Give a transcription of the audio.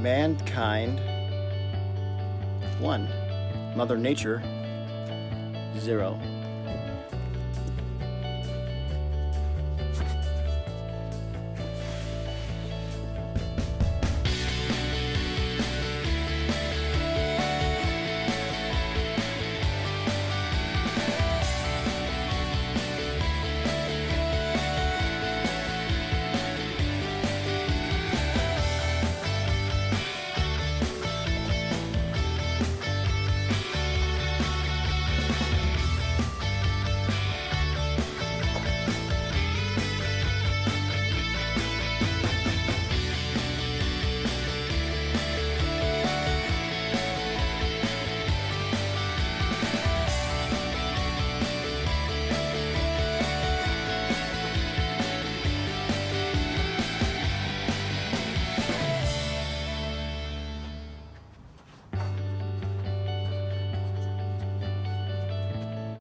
Mankind, 1. Mother Nature, 0.